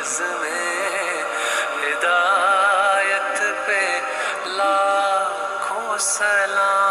عزم ہدایت پہ لاکھوں سلام